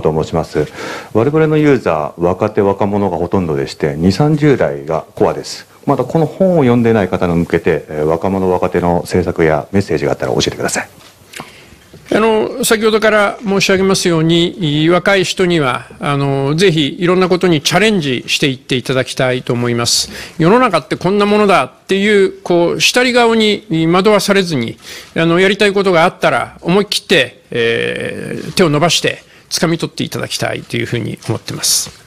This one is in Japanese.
坊と申します。我々のユーザー若手若者がほとんどでして2 3 0代がコアです。またこの本を読んでない方に向けて若者若手の政策やメッセージがあったら教えてください。あの先ほどから申し上げますように、若い人にはあのぜひいろんなことにチャレンジしていっていただきたいと思います。世の中ってこんなものだっていうこう下り顔に惑わされずにあのやりたいことがあったら思い切って、えー、手を伸ばして掴み取っていただきたいというふうに思っています。